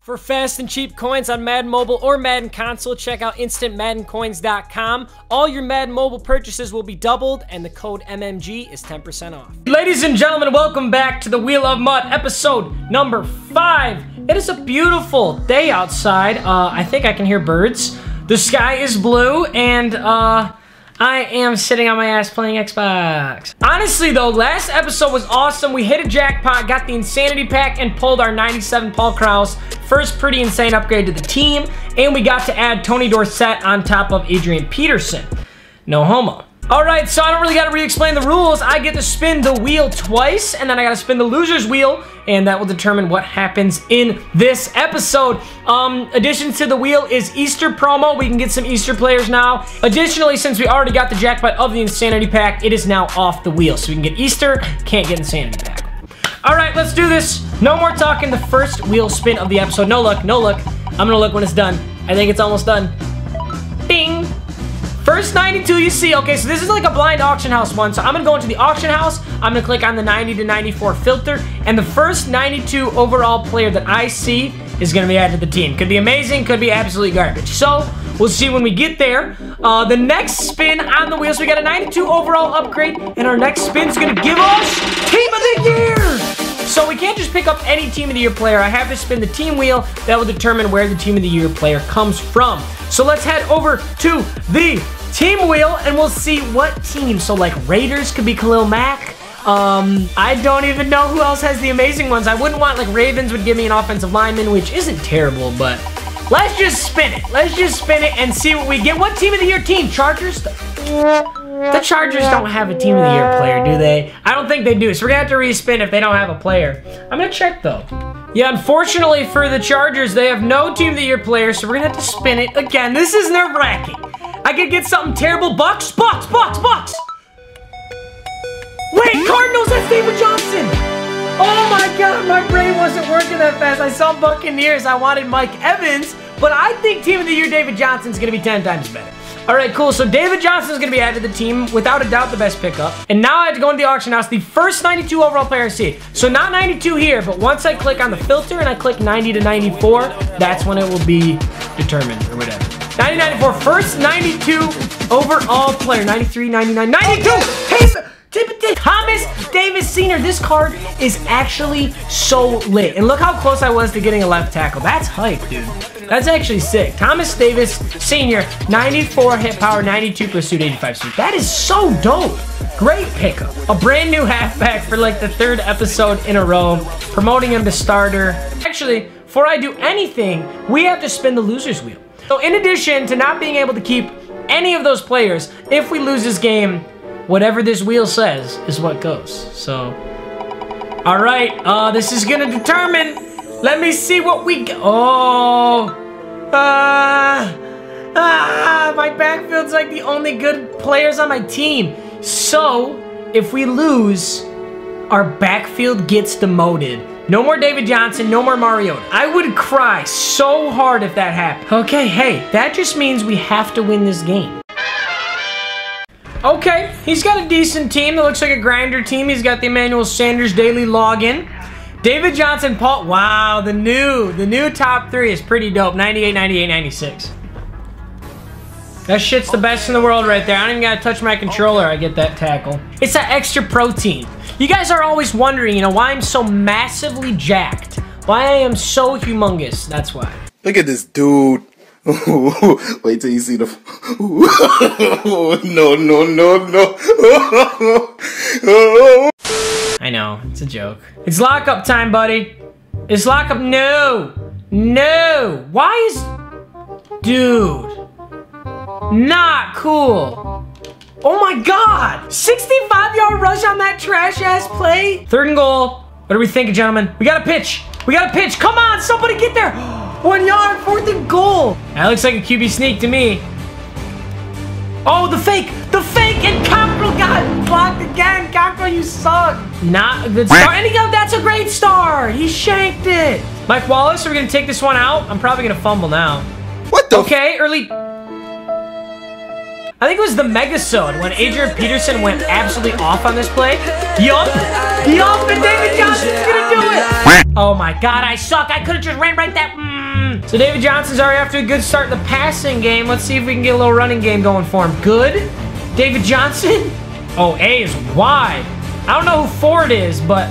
For fast and cheap coins on Madden Mobile or Madden Console, check out instantmaddencoins.com. All your Madden Mobile purchases will be doubled, and the code MMG is 10% off. Ladies and gentlemen, welcome back to the Wheel of MUT, episode number five. It is a beautiful day outside. Uh, I think I can hear birds. The sky is blue, and uh, I am sitting on my ass playing Xbox. Honestly though, last episode was awesome. We hit a jackpot, got the Insanity Pack, and pulled our 97 Paul Krause. First pretty insane upgrade to the team, and we got to add Tony Dorsett on top of Adrian Peterson. No homo. All right, so I don't really got to re-explain the rules. I get to spin the wheel twice, and then I got to spin the loser's wheel, and that will determine what happens in this episode. Um, addition to the wheel is Easter promo. We can get some Easter players now. Additionally, since we already got the jackpot of the Insanity Pack, it is now off the wheel. So we can get Easter, can't get Insanity Pack. All right, let's do this. No more talking. The first wheel spin of the episode. No luck, no luck. I'm gonna look when it's done. I think it's almost done. First 92 you see, okay, so this is like a blind auction house one. So I'm gonna go into the auction house. I'm gonna click on the 90 to 94 filter. And the first 92 overall player that I see is gonna be added to the team. Could be amazing, could be absolutely garbage. So we'll see when we get there. Uh, the next spin on the wheel, so we got a 92 overall upgrade. And our next spin's gonna give us Team of the Year! So we can't just pick up any Team of the Year player. I have to spin the team wheel. That will determine where the Team of the Year player comes from. So let's head over to the team wheel and we'll see what team. So like Raiders could be Khalil Mack. Um, I don't even know who else has the amazing ones. I wouldn't want like Ravens would give me an offensive lineman, which isn't terrible, but let's just spin it. Let's just spin it and see what we get. What team of the year team? Chargers? The Chargers don't have a team of the year player, do they? I don't think they do. So we're gonna have to respin if they don't have a player. I'm gonna check though. Yeah, unfortunately for the Chargers, they have no team of the year player, so we're gonna have to spin it again. This is nerve wracking. I could get something terrible. Bucks, Bucks, Bucks, Bucks. Wait, Cardinals, that's David Johnson. Oh my God, my brain wasn't working that fast. I saw Buccaneers, I wanted Mike Evans, but I think team of the year David Johnson's gonna be 10 times better. All right, cool. So David Johnson's going to be added to the team. Without a doubt, the best pickup. And now I have to go into the auction house. The first 92 overall player I see. So not 92 here, but once I click on the filter and I click 90 to 94, that's when it will be determined or whatever. 90, 94. First 92 overall player. 93, 99, 92. Timothy Thomas Davis Sr. This card is actually so lit. And look how close I was to getting a left tackle. That's hype, dude. That's actually sick. Thomas Davis Sr., 94 hit power, 92 pursuit, 85 speed. That is so dope. Great pickup. A brand new halfback for like the third episode in a row. Promoting him to starter. Actually, before I do anything, we have to spin the loser's wheel. So in addition to not being able to keep any of those players, if we lose this game, whatever this wheel says is what goes. So, all right, uh, this is gonna determine. Let me see what we. Oh, ah, ah, my backfield's like the only good players on my team. So, if we lose, our backfield gets demoted. No more David Johnson, no more Mariota. I would cry so hard if that happened. Okay, hey, that just means we have to win this game. Okay, he's got a decent team. It looks like a grinder team. He's got the Emmanuel Sanders daily login. David Johnson, Paul. Wow, the new, the new top three is pretty dope. 98, 98, 96. That shit's the best in the world right there. I don't even gotta touch my controller. I get that tackle. It's that extra protein. You guys are always wondering, you know, why I'm so massively jacked. Why I am so humongous. That's why. Look at this dude. Wait till you see the. no, no, no, no. I know, it's a joke. It's lockup time, buddy. It's lockup. No, no. Why is, dude, not cool. Oh my God! 65 yard rush on that trash ass play. Third and goal. What are we thinking, gentlemen? We got a pitch. We got a pitch. Come on, somebody get there. One yard, fourth and goal. That looks like a QB sneak to me. Oh, the fake, the fake, and Cockrell got blocked again. Cockrell, you suck. Not a good start. And he got, that's a great start. He shanked it. Mike Wallace, are we gonna take this one out? I'm probably gonna fumble now. What the? Okay, early. I think it was the Megasode when Adrian Peterson went absolutely off on this play. Yup, yup, and David Johnson's gonna do it. Oh my God, I suck. I could have just ran right that. Mm. So David Johnson's already after a good start in the passing game. Let's see if we can get a little running game going for him. Good. David Johnson. Oh, A is wide. I don't know who Ford is, but...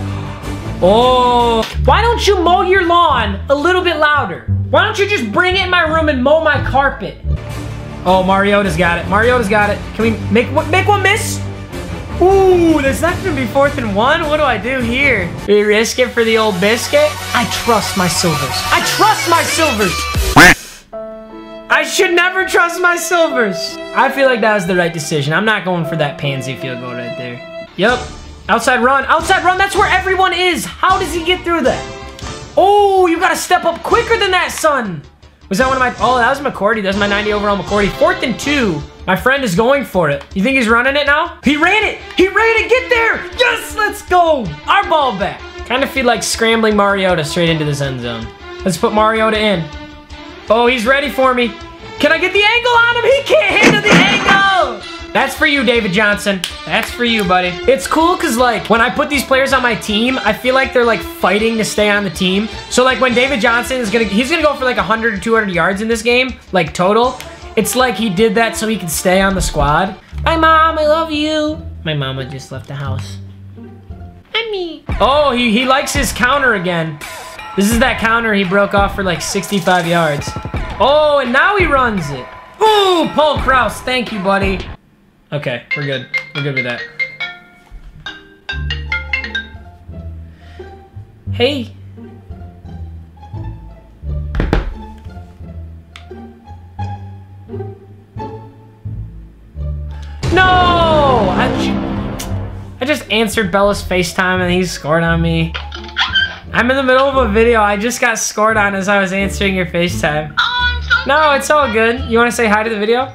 Oh. Why don't you mow your lawn a little bit louder? Why don't you just bring it in my room and mow my carpet? Oh, Mariota's got it. Mariota's got it. Can we make, make one miss? Ooh, that's not gonna be fourth and one. What do I do here? We risk it for the old biscuit? I trust my silvers. I trust my silvers. I should never trust my silvers. I feel like that was the right decision. I'm not going for that pansy field goal right there. Yep. Outside run. Outside run. That's where everyone is. How does he get through that? Oh, you gotta step up quicker than that, son. Was that one of my... Oh, that was McCourty. That's my 90 overall McCourty. Fourth and two. My friend is going for it. You think he's running it now? He ran it. He ran it. Get there. Yes, let's go. Our ball back. Kind of feel like scrambling Mariota straight into this end zone. Let's put Mariota in. Oh, he's ready for me. Can I get the angle on him? He can't handle the angle. That's for you, David Johnson. That's for you, buddy. It's cool because, like, when I put these players on my team, I feel like they're, like, fighting to stay on the team. So, like, when David Johnson is going to, he's going to go for, like, 100 or 200 yards in this game, like, total. It's like he did that so he could stay on the squad. Bye, Mom. I love you. My mama just left the house. I me. Oh, he, he likes his counter again. This is that counter he broke off for, like, 65 yards. Oh, and now he runs it. Ooh, Paul Krause. Thank you, buddy. Okay, we're good. We're good with that. Hey. No! I, I just answered Bella's FaceTime and he scored on me. I'm in the middle of a video. I just got scored on as I was answering your FaceTime. Oh, so no, it's all good. You want to say hi to the video?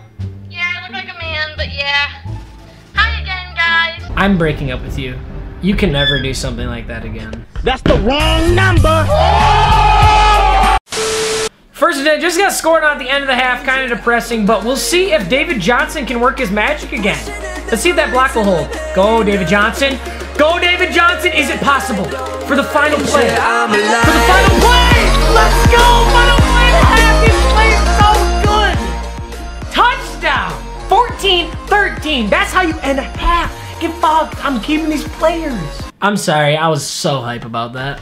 I'm breaking up with you. You can never do something like that again. That's the wrong number! First today, just got scored on at the end of the half, kind of depressing, but we'll see if David Johnson can work his magic again. Let's see if that block will hold. Go, David Johnson. Go, David Johnson. Is it possible? For the final play. For the final play! Let's go! Final play half. He played so good! Touchdown! 14-13. That's how you end. Get fucked. I'm keeping these players. I'm sorry. I was so hype about that.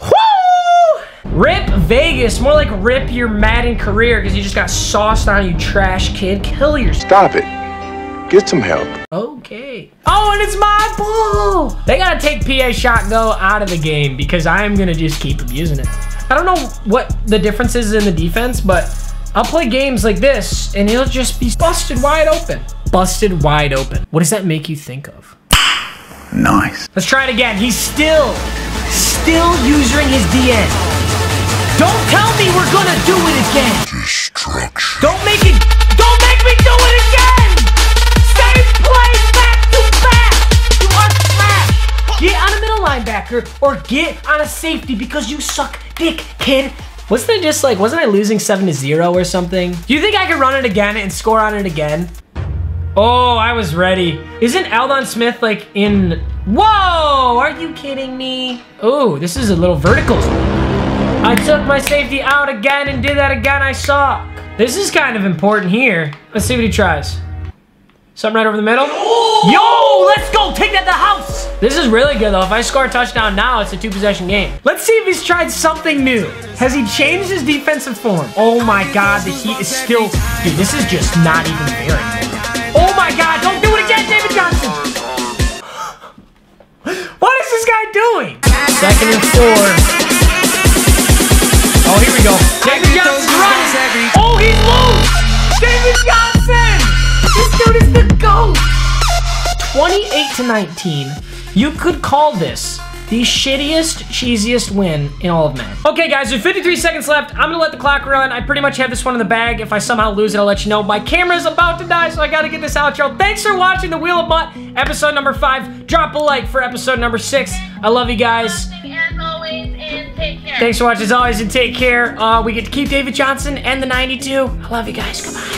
Woo! Rip Vegas. More like rip your Madden career because you just got sauced on, you trash kid. Kill yourself. Stop it. Get some help. Okay. Oh, and it's my ball. They got to take PA shot go out of the game because I'm going to just keep abusing it. I don't know what the difference is in the defense, but I'll play games like this and he'll just be busted wide open busted wide open. What does that make you think of? Nice. Let's try it again. He's still, still using his DN. Don't tell me we're gonna do it again. Destruction. Don't make it, don't make me do it again! Same play back to back! You are trash! Get on a middle linebacker or get on a safety because you suck dick, kid. Wasn't I just like, wasn't I losing 7 to 0 or something? Do you think I could run it again and score on it again? Oh, I was ready. Isn't Aldon Smith like in... Whoa, are you kidding me? Oh, this is a little vertical. I took my safety out again and did that again, I suck. This is kind of important here. Let's see what he tries. Something right over the middle. Yo, let's go, take that to the house. This is really good though. If I score a touchdown now, it's a two possession game. Let's see if he's tried something new. Has he changed his defensive form? Oh my God, the heat is still, dude, this is just not even fair Oh my god, don't do it again, David Johnson! what is this guy doing? Second and four. Oh, here we go. David Johnson running. Oh, he's loose! David Johnson! This dude is the GOAT! 28 to 19. You could call this the shittiest, cheesiest win in all of Madden. Okay, guys, with 53 seconds left, I'm gonna let the clock run. I pretty much have this one in the bag. If I somehow lose it, I'll let you know. My camera's about to die, so I gotta get this outro. Thanks for watching The Wheel of Butt, episode number five. Drop a like for episode number six. I love you guys. Thanks for watching as always and take care. Uh, we get to keep David Johnson and the 92. I love you guys. Goodbye.